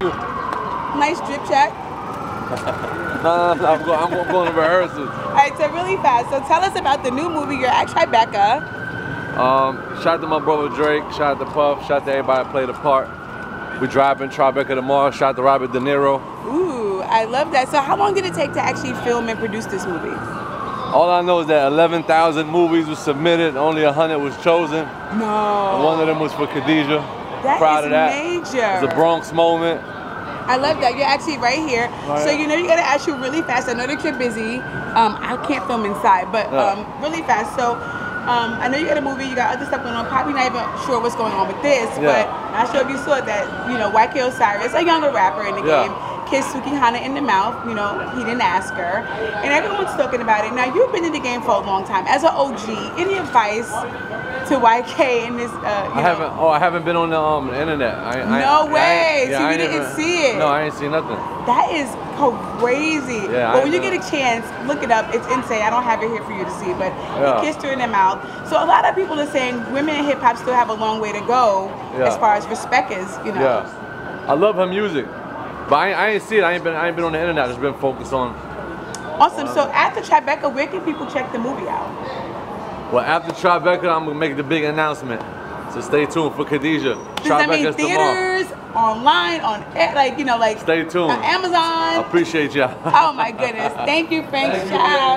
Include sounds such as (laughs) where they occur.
Nice drip check. no, no, I'm, going, I'm going to rehearsals. All right, so really fast. So tell us about the new movie. You're at Tribeca. Um, shout out to my brother Drake. Shout out to Puff. Shout out to everybody that played a part. We're driving Tribeca tomorrow. Shout out to Robert De Niro. Ooh, I love that. So how long did it take to actually film and produce this movie? All I know is that 11,000 movies were submitted, only 100 was chosen. No. And one of them was for Khadija. That Proud is of that. major. It was a Bronx moment. I love that. You're actually right here. Right. So you know you gotta ask you really fast. I know that you're busy. Um, I can't film inside, but Yeah. um, really fast. So um, I know you got a movie, you got other stuff going on. Probably not even sure what's going on with this, Yeah. but I'm not sure if you saw that, you know, YK Osiris, a younger rapper in the Yeah. game, kissed Sukihana in the mouth. You know, he didn't ask her, and everyone's talking about it. Now you've been in the game for a long time. As an OG, any advice to YK in this? Uh, you I know, haven't. Oh, I haven't been on the um, internet. I, No I, way. I, So you I didn't even- see it? No, I ain't seen nothing. That is crazy. Yeah, but when you know. get a chance, look it up. It's insane. I don't have it here for you to see, but Yeah. he kissed her in the mouth. So a lot of people are saying women in hip hop still have a long way to go Yeah. as far as respect is, you know. Yeah, I love her music, but I, I ain't see it. I ain't been. I ain't been on the internet. I just been focused on. Awesome. So after Tribeca, where can people check the movie out? Well, after Tribeca, I'm gonna make the big announcement. So stay tuned for Khadija. Does that mean Tribeca's tomorrow. theaters, online, on eh, like you know, like Stay tuned. on I Amazon? appreciate y'all. Oh my goodness. Thank you, (laughs) Frank. Ciao.